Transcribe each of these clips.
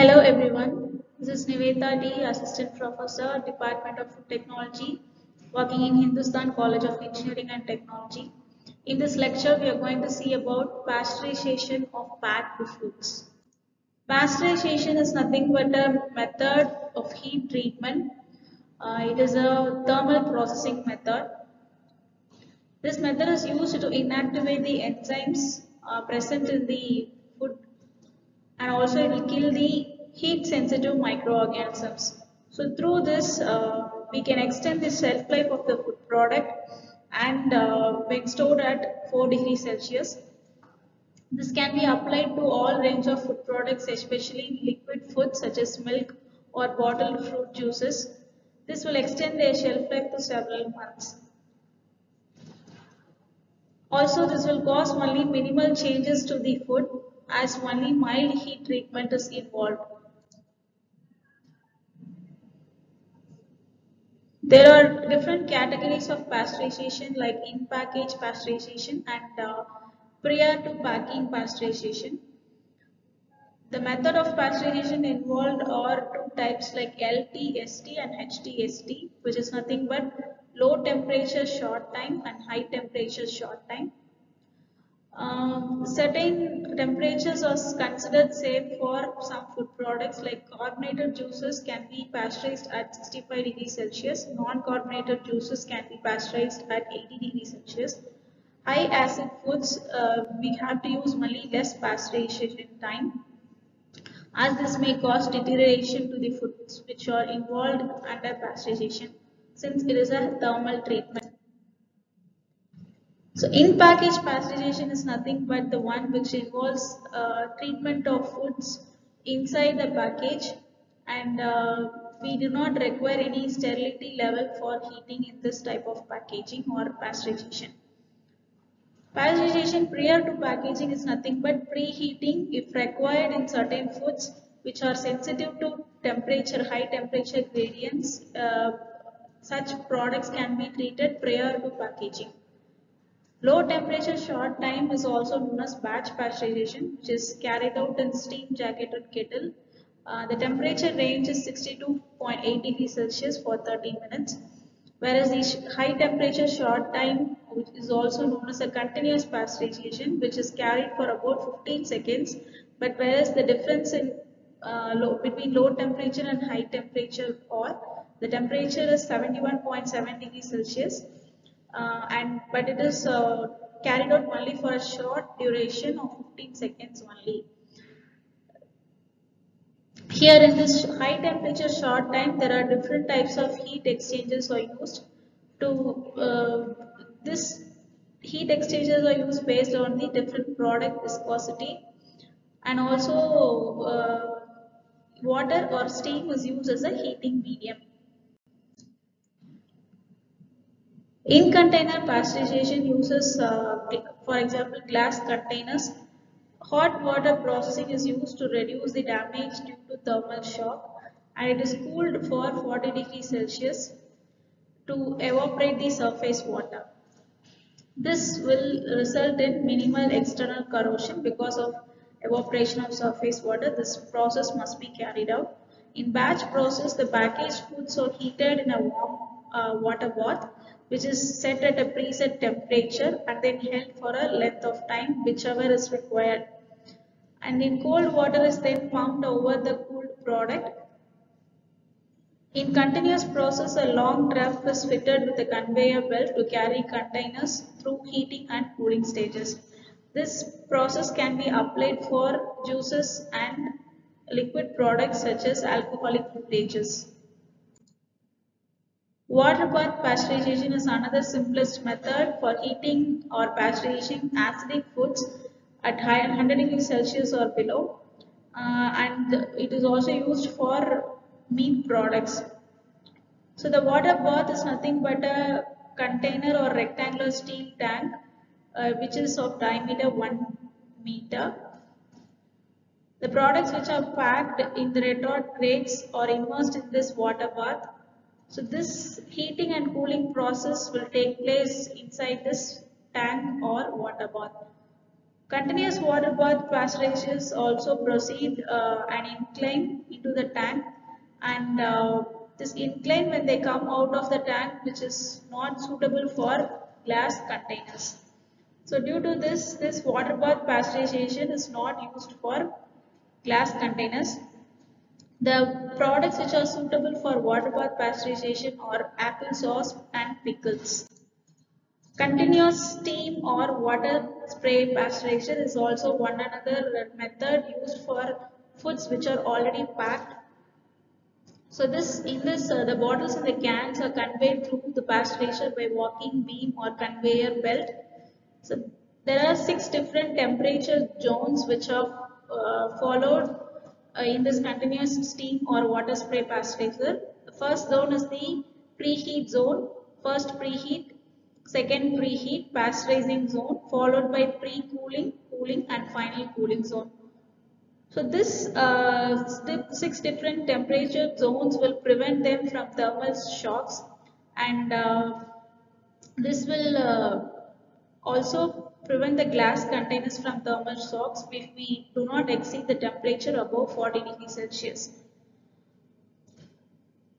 Hello everyone, this is Nivetha D, Assistant Professor, Department of Food Technology, working in Hindusthan College of Engineering and Technology. In this lecture, we are going to see about pasteurization of packed foods. Pasteurization is nothing but a method of heat treatment. Uh, it is a thermal processing method. This method is used to inactivate the enzymes uh, present in the and also it will kill the heat sensitive microorganisms. So through this uh, we can extend the shelf life of the food product and uh, when stored at 4 degrees Celsius. This can be applied to all range of food products especially liquid foods such as milk or bottled fruit juices. This will extend their shelf life to several months. Also, this will cause only minimal changes to the food as only mild heat treatment is involved. There are different categories of pasteurization like in-package pasteurization and uh, prior to packing pasteurization. The method of pasteurization involved are two types like LTST and HTST which is nothing but low temperature short time and high temperature short time. Um, certain temperatures are considered safe for some food products like carbonated juices can be pasteurized at 65 degrees Celsius. Non-carbonated juices can be pasteurized at 80 degrees Celsius. High acid foods, uh, we have to use only less pasteurization time as this may cause deterioration to the foods which are involved under pasteurization since it is a thermal treatment. So in-package pasteurization is nothing but the one which involves uh, treatment of foods inside the package and uh, we do not require any sterility level for heating in this type of packaging or pasteurization. Pasteurization prior to packaging is nothing but preheating if required in certain foods which are sensitive to temperature, high temperature gradients. Uh, such products can be treated prior to packaging. Low temperature short time is also known as batch pasteurization which is carried out in steam jacketed kettle. Uh, the temperature range is 62.8 degrees Celsius for 30 minutes whereas the high temperature short time which is also known as a continuous pasteurization which is carried for about 15 seconds but whereas the difference in uh, low, between low temperature and high temperature or the temperature is 71.7 degrees Celsius uh, and but it is uh, carried out only for a short duration of 15 seconds only. Here in this high temperature short time there are different types of heat exchangers are used to uh, this heat exchangers are used based on the different product viscosity and also uh, water or steam is used as a heating medium. In container pasteurization uses, uh, for example, glass containers. Hot water processing is used to reduce the damage due to thermal shock and it is cooled for 40 degrees Celsius to evaporate the surface water. This will result in minimal external corrosion because of evaporation of surface water. This process must be carried out. In batch process, the packaged foods are heated in a warm uh, water bath which is set at a preset temperature and then held for a length of time whichever is required. And in cold water is then pumped over the cooled product. In continuous process, a long drum is fitted with a conveyor belt to carry containers through heating and cooling stages. This process can be applied for juices and liquid products such as alcoholic beverages. Water bath pasteurization is another simplest method for heating or pasteurizing acidic foods at 100 degrees Celsius or below uh, and it is also used for meat products. So the water bath is nothing but a container or rectangular steel tank uh, which is of diameter 1 meter. The products which are packed in the retort crates are immersed in this water bath so this heating and cooling process will take place inside this tank or water bath. Continuous water bath pasteurizations also proceed uh, an incline into the tank and uh, this incline when they come out of the tank which is not suitable for glass containers. So due to this, this water bath pasteurization is not used for glass containers. The products which are suitable for water bath pasteurization are apple sauce and pickles. Continuous steam or water spray pasteurization is also one another method used for foods which are already packed. So this in this uh, the bottles and the cans are conveyed through the pasteurizer by walking beam or conveyor belt. So there are six different temperature zones which are uh, followed uh, in this continuous steam or water spray pasteurizer. The first zone is the preheat zone. First preheat second preheat pasteurizing zone followed by pre-cooling, cooling and final cooling zone. So this uh, six different temperature zones will prevent them from thermal shocks and uh, this will uh, also prevent the glass containers from thermal shocks if we do not exceed the temperature above 40 degrees Celsius.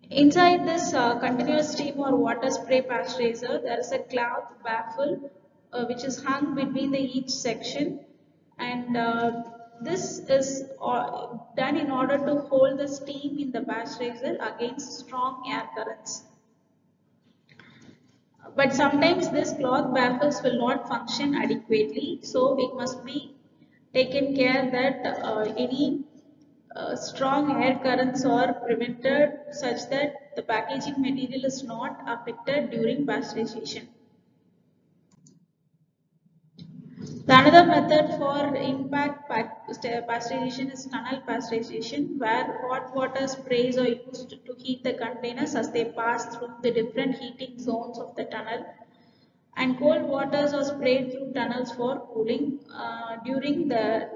Inside this uh, continuous steam or water spray pasteurizer, there is a cloth baffle uh, which is hung between the each section and uh, this is uh, done in order to hold the steam in the pasteurizer against strong air currents. But sometimes this cloth baffles will not function adequately so it must be taken care that uh, any uh, strong air currents are prevented such that the packaging material is not affected during pasteurization. The another method for impact pasteurization is tunnel pasteurization where hot water sprays are used to heat the containers as they pass through the different heating zones of the tunnel and cold waters are sprayed through tunnels for cooling uh, during the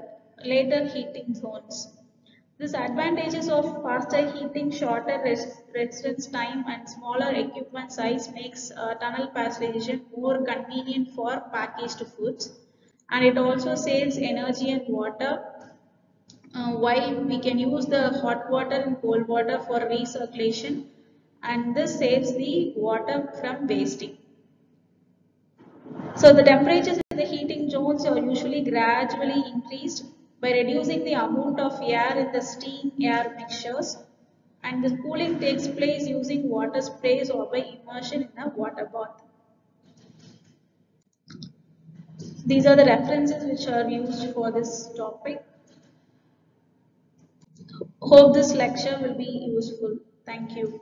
later heating zones. This advantages of faster heating, shorter residence time and smaller equipment size makes uh, tunnel pasteurization more convenient for packaged foods and it also saves energy and water uh, while we can use the hot water and cold water for recirculation and this saves the water from wasting. So the temperatures in the heating zones are usually gradually increased by reducing the amount of air in the steam air mixtures and the cooling takes place using water sprays or by immersion in a water bath. These are the references which are used for this topic. Hope this lecture will be useful. Thank you.